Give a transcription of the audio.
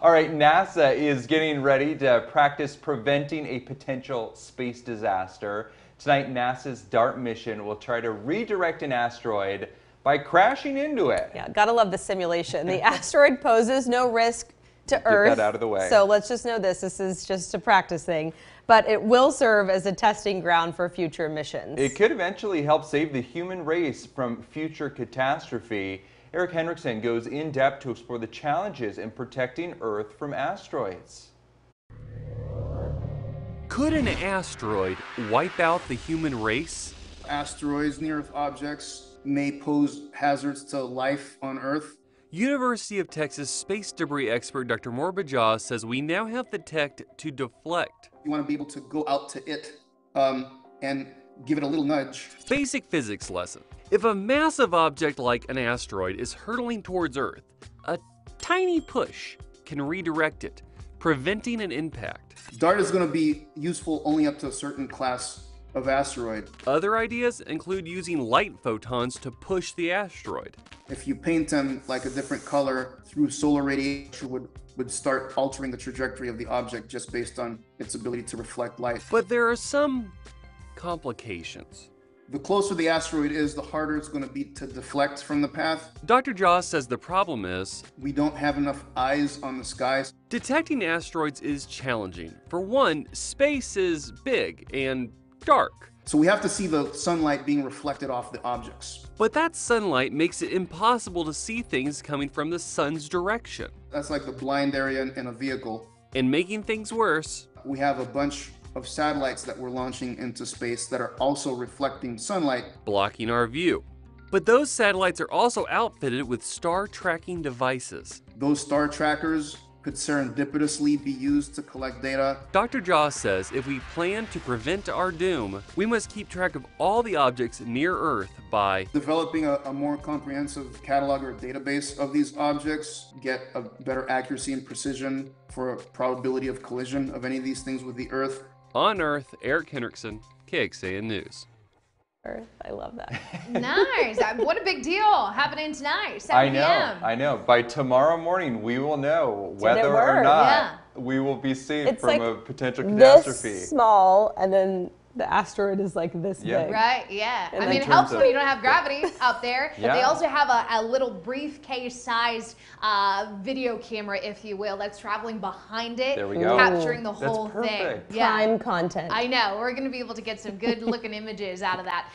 All right, NASA is getting ready to practice preventing a potential space disaster. Tonight, NASA's DART mission will try to redirect an asteroid by crashing into it. Yeah, gotta love the simulation. The asteroid poses no risk to Get Earth. that out of the way. So let's just know this. This is just a practice thing, but it will serve as a testing ground for future missions. It could eventually help save the human race from future catastrophe. Eric Hendrickson goes in depth to explore the challenges in protecting Earth from asteroids. Could an asteroid wipe out the human race? asteroids, near Earth objects may pose hazards to life on Earth. University of Texas space debris expert Dr. Moriba Jah says we now have the tech to deflect. You want to be able to go out to it um, and give it a little nudge. Basic physics lesson. If a massive object like an asteroid is hurtling towards Earth, a tiny push can redirect it, preventing an impact. DART is going to be useful only up to a certain class of asteroid. Other ideas include using light photons to push the asteroid. If you paint them like a different color through solar radiation would, would start altering the trajectory of the object just based on its ability to reflect light. But there are some complications. The closer the asteroid is, the harder it's going to be to deflect from the path. Dr. Jaws says the problem is We don't have enough eyes on the skies. detecting asteroids is challenging. For one, space is big and dark. So we have to see the sunlight being reflected off the objects. But that sunlight makes it impossible to see things coming from the sun's direction. That's like the blind area in a vehicle. And making things worse, We have a bunch of satellites that we're launching into space that are also reflecting sunlight. blocking our view. But those satellites are also outfitted with star tracking devices. Those star trackers could serendipitously be used to collect data. Dr. Jaws says if we plan to prevent our doom, we must keep track of all the objects near Earth by Developing a, a more comprehensive catalog or database of these objects, get a better accuracy and precision for a probability of collision of any of these things with the Earth. On Earth, Eric Hendrickson, KXAN News. Earth. I love that. nice. Uh, what a big deal happening tonight, 7 I know, p.m. I know. By tomorrow morning, we will know it whether or not Yeah. we will be saved It's from like a potential catastrophe. This small, and then the asteroid is like this Yeah. big. Right, yeah. And I mean, it helps when you don't have gravity up there. Yeah. They also have a, a little briefcase-sized uh, video camera, if you will, that's traveling behind it, There we go. capturing the That's whole thing. perfect. Yeah. Prime content. I know. We're going to be able to get some good-looking images out of that.